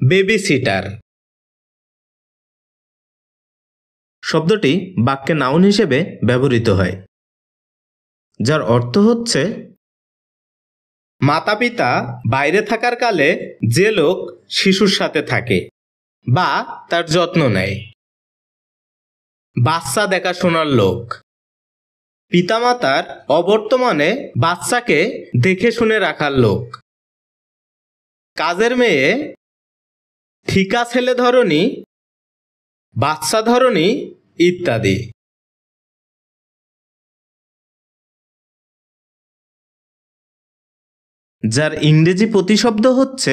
Baby seater শব্দটি বাক্যে noun হিসেবে ব্যবহৃত হয়, যার অর্থ হচ্ছে মাতা পিতা বাইরে থাকার কালে যে লোক শিশুর সাথে থাকে বা তার যত্ন নেয়। বাচ্চা দেখাশোনার লোক। পিতামাতার অবর্তমানে বাচ্চাকে দেখে শুনে রাখার লোক। কাজের মেয়ে ঠিকা ছেলে ধরনী বাচ্চা ধরনী ইত্যাদি। যার ইংরেজি প্রতিশব্দ হচ্ছে,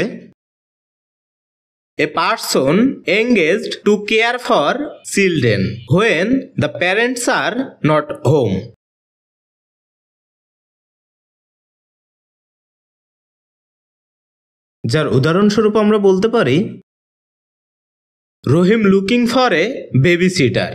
a person engaged to care for children when the parents are not home. যার উদাহরণস্বরূপ আমরা বলতে পারি Rahim looking for a babysitter